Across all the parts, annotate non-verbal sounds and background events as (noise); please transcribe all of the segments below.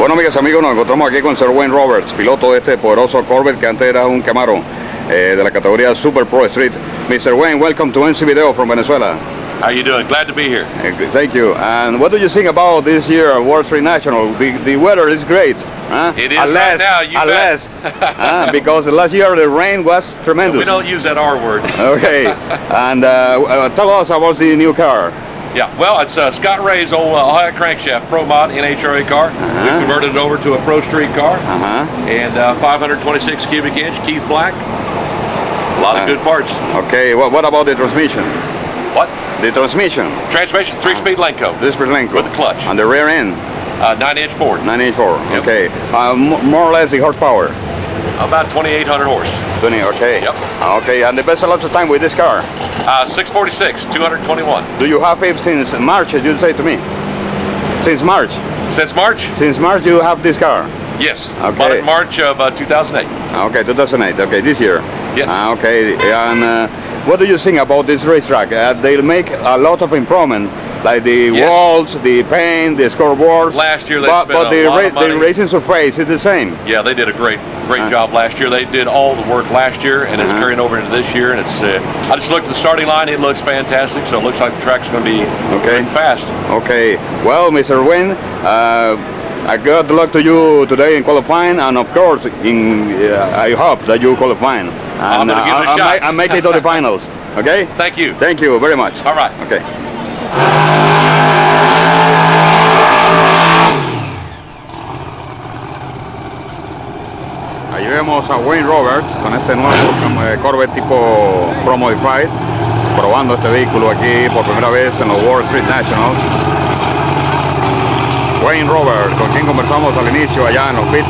Bueno, amigas amigos, nos encontramos aquí con Sir Wayne Roberts, piloto de este poderoso Corvette que antes era un Camaro eh, de la categoría Super Pro Street. Mr. Wayne, welcome to MC Video from Venezuela. How you doing? Glad to be here. Uh, Thank you. And what do you think about this year World Street National? The, the weather is great. Huh? It is right unless, now, you unless, (laughs) huh? because last year the rain was tremendous. We don't use that R word. Okay. (laughs) and uh, uh, tell us about the new car. Yeah, well, it's uh, Scott Ray's old uh, Ohio crankshaft Pro Mod NHRA car. Uh-huh. We converted it over to a Pro Street car. Uh-huh. And uh, 526 cubic inch, Keith Black. A lot of Uh, good parts. Okay. What, what about the transmission? What? The transmission. Transmission, three-speed Lenco. This is Lenco. With a clutch. On the rear end, Uh, 9-inch Ford. 984. Yep. Okay. Uh, more or less the horsepower. About 2,800 horse. 20. Okay. Yep. Okay. And the best elapsed of time with this car. Uh, 646, 221. Do you have it since March? You say to me. Since March. Since March? Since March you have this car. Yes. Okay. March of uh, 2008. Okay, 2008. Okay, this year. Yes. Ah, okay. And uh, what do you think about this racetrack? Uh, they make a lot of improvement, like the Yes. walls, the paint, the scoreboards. Last year they but, spent but a the, lot of the racing surface is the same. Yeah, they did a great, great Uh. job last year. They did all the work last year, and it's Uh-huh. carrying over into this year. And it's, uh, I just looked at the starting line; it looks fantastic. So it looks like the track's going to be Okay. fast. Okay. Well, Mr. Wynn, uh, I good luck to you today in qualifying, and of course, in uh, I hope that you qualify. And, I'm gonna give it a uh, shot. make, and make it to the finals. (laughs) Okay. Thank you. Thank you very much. All right. Okay. A Wayne Roberts con este nuevo Corvette tipo Pro Modified, probando este vehículo aquí por primera vez en los World Street Nationals. Wayne Roberts, con quien conversamos al inicio allá en los pits.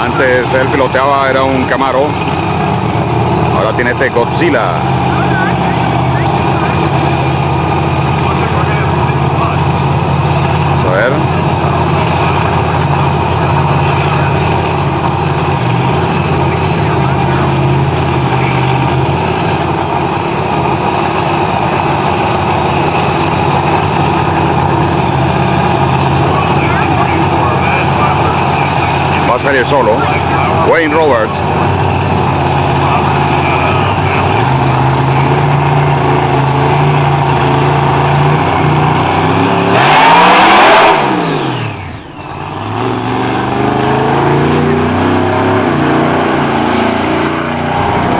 Antes él piloteaba, era un Camaro. Ahora tiene este Godzilla A ver. Va a salir solo. Wayne Roberts.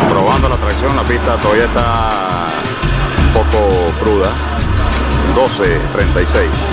Probando la tracción, la pista todavía está un poco cruda. 12.36.